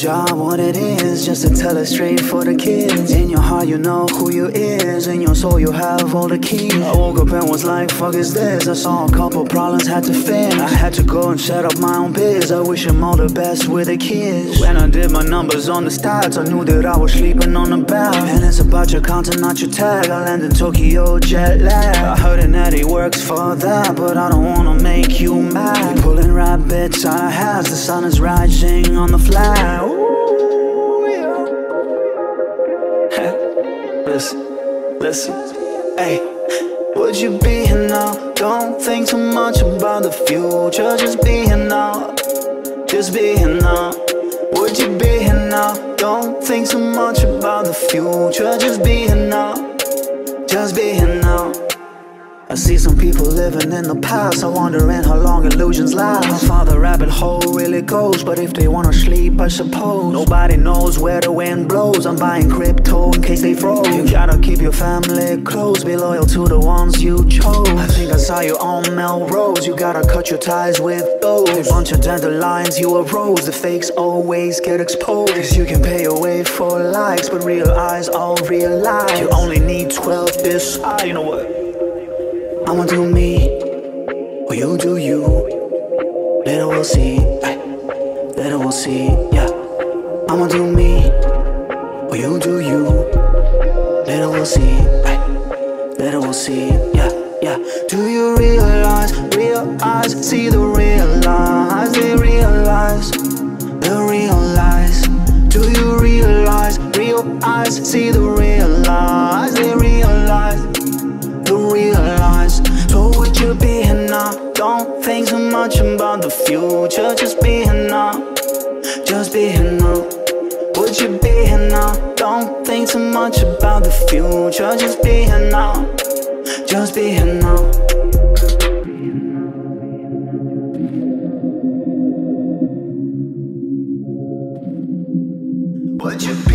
job, what it is, just to tell it straight for the kids. In your heart, you know who you is. In your soul, you have all the keys. I woke up and was like, fuck is this? I saw a couple problems, had to fix. I had to go and set up my own biz. I wish them all the best with the kids. When I did my numbers on the stats, I knew that I was sleeping on the bed. And it's about your content, not your tag. I landed in Tokyo jet lag. I heard that he works for that, but I don't wanna make you mad. Pulling rabbits out of hats, the sun is rising on the flag. Ooh, yeah. listen, listen, hey. Would you be here now? Don't think too much about the future. Just be here now. Just be here now. Would you be here now? Don't think too much about the future. Just be here now. Just be here now. I see some people living in the past. I'm wondering how long illusions last. How far the rabbit hole really goes. But if they wanna sleep, I suppose. Nobody knows where the wind blows. I'm buying crypto in case they froze. You gotta keep your family close. Be loyal to the ones you chose. I think I saw you on Melrose. You gotta cut your ties with those. A bunch of dandelions you arose. The fakes always get exposed. Cause you can pay away for likes. But real eyes all realize. You only need 12 this eye. You know what? I'ma do me, or you do you. Later we'll see, eh, ay. later we'll see, yeah. I'ma do me, or you do you. Later we'll see, eh, ay. later we'll see, yeah, yeah. Do you realize, realize, see the realize, they realize, the realize. Do you realize, realize, see the think so much about the future. Just be here now. Just be here now. Would you